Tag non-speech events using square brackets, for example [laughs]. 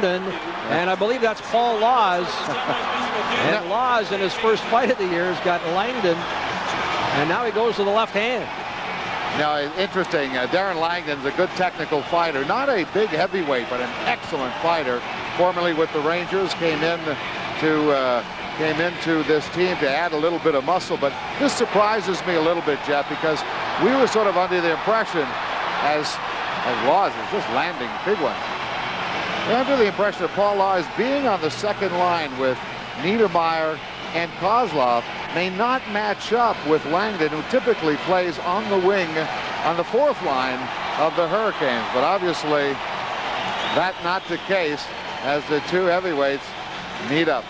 Langdon, and I believe that's Paul Laus. [laughs] and Laus, in his first fight of the year, has got Langdon, and now he goes to the left hand. Now, interesting, uh, Darren Langdon's a good technical fighter. Not a big heavyweight, but an excellent fighter. Formerly with the Rangers, came in to uh, came into this team to add a little bit of muscle. But this surprises me a little bit, Jeff, because we were sort of under the impression, as as Laus is just landing big ones. We're under the impression that Paul Laus being on the second line with Niedermayer and Kozlov may not match up with Langdon, who typically plays on the wing on the fourth line of the Hurricanes. But obviously, that not the case as the two heavyweights meet up.